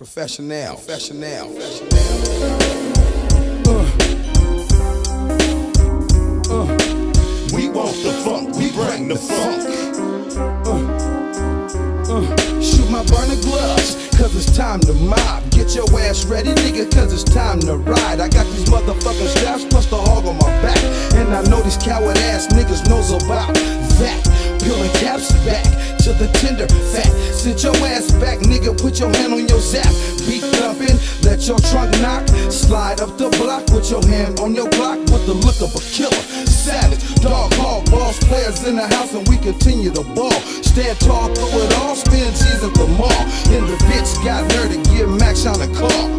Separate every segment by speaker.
Speaker 1: Professional. Professional.
Speaker 2: We want the funk, we bring the funk.
Speaker 1: Shoot my burner gloves, cause it's time to mob. Get your ass ready, nigga, cause it's time to ride. I got these motherfucking to the tender fat. Sit your ass back, nigga, put your hand on your zap. Beat thumping, let your trunk knock. Slide up the block with your hand on your block with the look of a killer. Savage, dog, hog, boss players in the house and we continue to ball. Stand tall, throw it all, spin cheese at the mall. And the bitch got nerve to give Mac Shawn a call.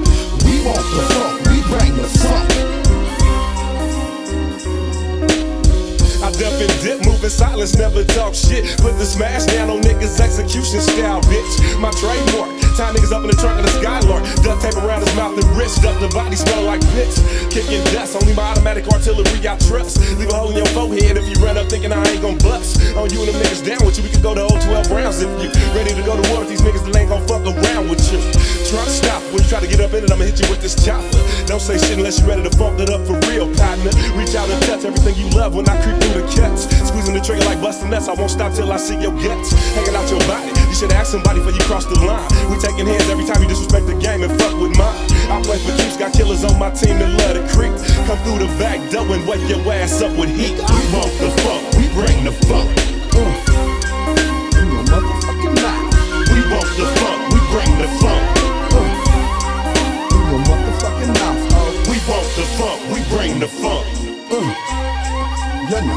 Speaker 2: Dip and dip, moving silence, never talk shit. Put the smash down on niggas' execution style, bitch. My trademark. Tie niggas up in the trunk of the Skylark. Duct tape around his mouth and wrist. Duck the body smell like piss. Kicking dust, only my automatic artillery I trust. Leave a hole in your forehead if you run up thinking I ain't gon' bust. On you and them niggas down with you, we can go to old 12 rounds if you ready to go to war with these niggas that ain't gon' fuck around you. Stop when you try to get up in it, I'ma hit you with this chopper. Don't say shit unless you're ready to funk it up for real, partner. Reach out and touch everything you love when I creep through the cuts. Squeezing the trigger like busting nuts, I won't stop till I see your guts. Hanging out your body, you should ask somebody before you cross the line. We taking hands every time you disrespect the game and fuck with mine. I play for keeps, got killers on my team that love to creep. Come through the back door and wake your ass up with heat. We We want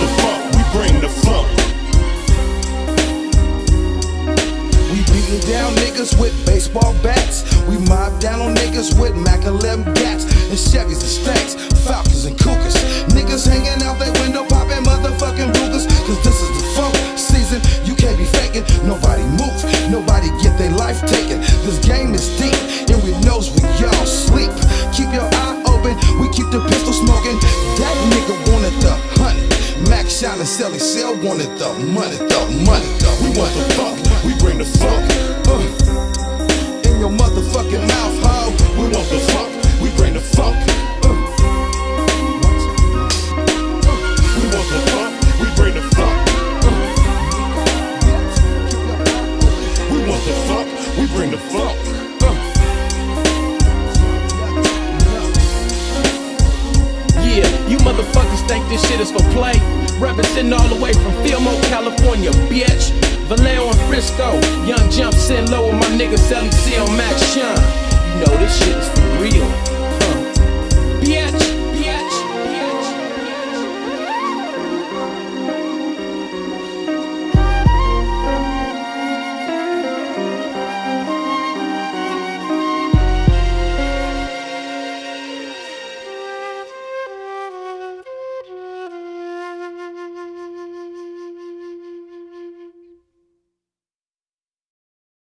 Speaker 2: the funk, we bring the funk. We
Speaker 1: beating down niggas with baseball bats. We mob down on niggas with Mac 11 gats and Chevys and Stanks, Falcons and Cougars. Niggas hanging out their window popping motherfucking Rugers. Cause this is the funk season. You can't be faking. Nobody move. Open. We keep the pistol smoking. That nigga wanted the honey. Mac Shawn and Celly Cell wanted the money, the money, the
Speaker 2: We want the funk, we bring the funk.
Speaker 1: uh, in your motherfucking mouth, ho.
Speaker 2: We want the funk, we bring the funk. We want the funk, we bring the funk. We want the funk, we bring the funk.
Speaker 3: Motherfuckers think this shit is for play. Representing all the way from Fillmore, California, bitch. Vallejo and Frisco. Young Jump sitting low with my nigga Celly C on Mac Shawn. You know this shit is for real.